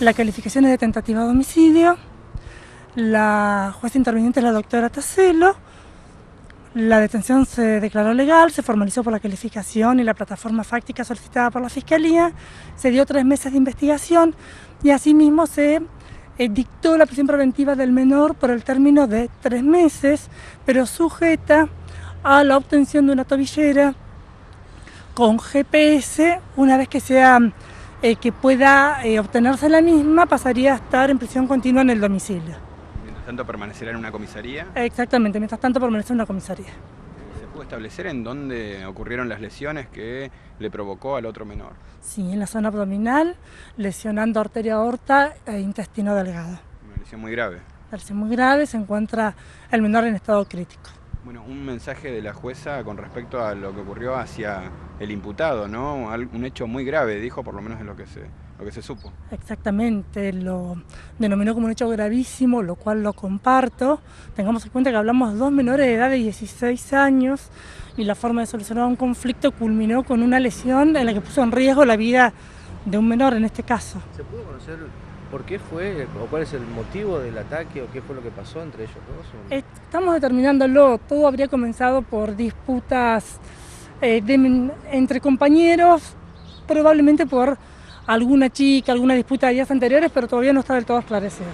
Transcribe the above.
La calificación es de tentativa de homicidio. La jueza interviniente es la doctora Tacelo. La detención se declaró legal, se formalizó por la calificación y la plataforma fáctica solicitada por la Fiscalía. Se dio tres meses de investigación y asimismo se dictó la prisión preventiva del menor por el término de tres meses, pero sujeta a la obtención de una tobillera con GPS una vez que sea eh, que pueda eh, obtenerse la misma, pasaría a estar en prisión continua en el domicilio. Mientras tanto, permanecerá en una comisaría. Exactamente, mientras tanto permanecerá en una comisaría. ¿Se pudo establecer en dónde ocurrieron las lesiones que le provocó al otro menor? Sí, en la zona abdominal, lesionando arteria aorta e intestino delgado. Una lesión muy grave. Una lesión muy grave, se encuentra el menor en estado crítico. Bueno, un mensaje de la jueza con respecto a lo que ocurrió hacia el imputado, ¿no? Un hecho muy grave, dijo, por lo menos en lo que se, lo que se supo. Exactamente, lo denominó como un hecho gravísimo, lo cual lo comparto. Tengamos en cuenta que hablamos de dos menores de edad de 16 años y la forma de solucionar un conflicto culminó con una lesión en la que puso en riesgo la vida de un menor en este caso. ¿Se pudo conocer ¿Por qué fue o cuál es el motivo del ataque o qué fue lo que pasó entre ellos dos? Estamos determinándolo. Todo habría comenzado por disputas eh, entre compañeros, probablemente por alguna chica, alguna disputa de días anteriores, pero todavía no está del todo esclarecido.